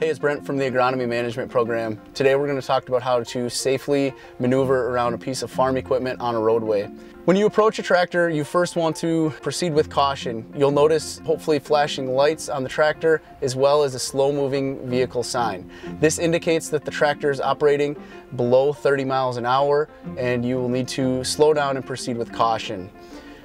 Hey, it's Brent from the Agronomy Management Program. Today we're going to talk about how to safely maneuver around a piece of farm equipment on a roadway. When you approach a tractor, you first want to proceed with caution. You'll notice hopefully flashing lights on the tractor as well as a slow moving vehicle sign. This indicates that the tractor is operating below 30 miles an hour and you will need to slow down and proceed with caution.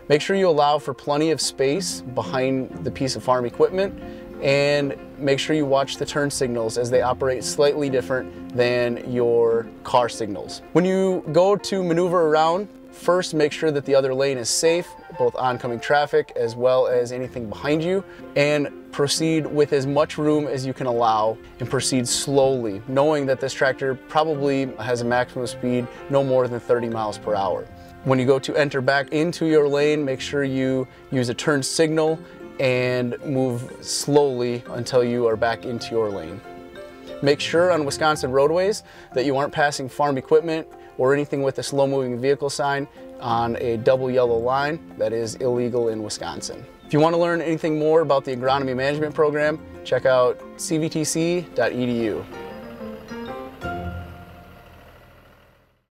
Make sure you allow for plenty of space behind the piece of farm equipment and make sure you watch the turn signals as they operate slightly different than your car signals. When you go to maneuver around, first make sure that the other lane is safe, both oncoming traffic as well as anything behind you, and proceed with as much room as you can allow and proceed slowly, knowing that this tractor probably has a maximum speed no more than 30 miles per hour. When you go to enter back into your lane, make sure you use a turn signal and move slowly until you are back into your lane. Make sure on Wisconsin roadways that you aren't passing farm equipment or anything with a slow moving vehicle sign on a double yellow line that is illegal in Wisconsin. If you want to learn anything more about the agronomy management program, check out cvtc.edu.